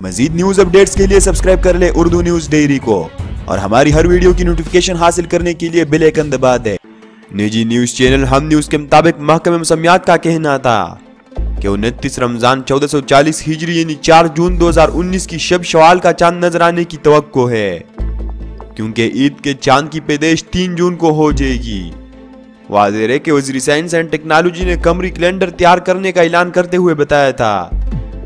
मजीद news updates के लिए subscribe कर ले उर्दू न्यूज़ डेयरी को। और हमारी हर वीडियो की नोटिफिकेशन हासिल करने के लिए बेल आइकन दबा दे। निजी न्यूज़ चैनल हम न्यूज़ के मुताबिक महकमे मसमियात का कहना था कि उनतीस रमज़ान 1440 हिजरी, यानी 4 जून 2019 की शब शवाल का चाँद नज़र आने की तो है। क्योंकि ईद के चाँद की पैदेश 3 जून को हो जाएगी। वाजेर है कि वजी साइंस एंड टेक्नोलॉजी ने कमरी कैलेंडर तैयार करने का ऐलान करते हुए बताया था।